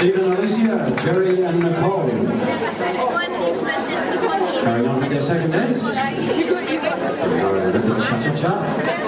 Stephen, Alicia, Jerry, and Nicole. Carrying on with their second the cha-cha-cha.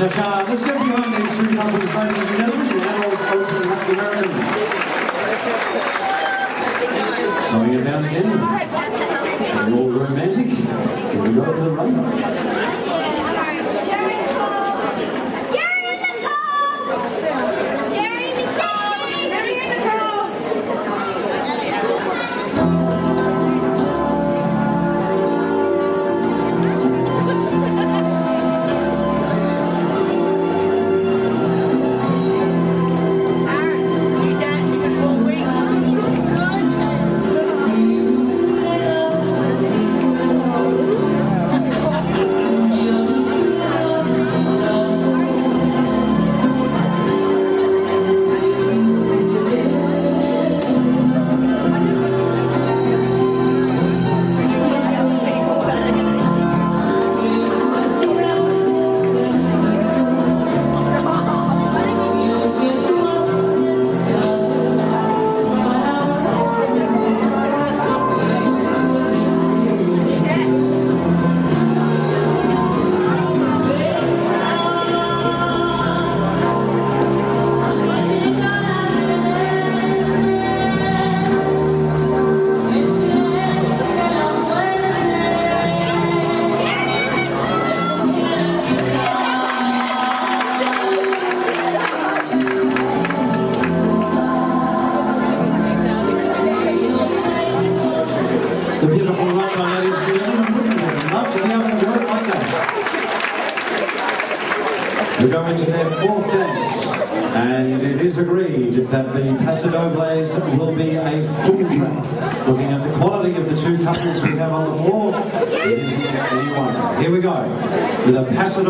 Let's get Latin American. Slowing it down again. They're all romantic. Here we go the rumba. The beautiful rumba, ladies and gentlemen. Much oven work like that. We're going to their fourth dance, and it is agreed that the Paso Dobles will be a full track. Looking at the quality of the two couples we have on the floor, it isn't any wonder. Here we go with a Paso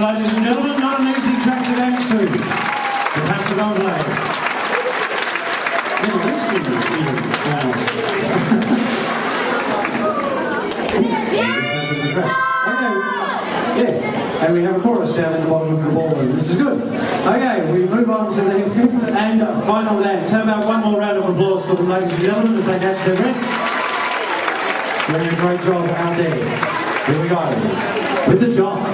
Let's hear it for them, ladies and gentlemen. Not an easy track to dance to. The Paso Doble. Never listened to this even. Wow. Yeah, and we have a chorus down in the bottom of the ballroom. This is good. Okay, we move on to the fifth and final dance. How about one more round of applause for the ladies and gentlemen, as they catch their breath? Doing a great jive out there. Here we go. With the job.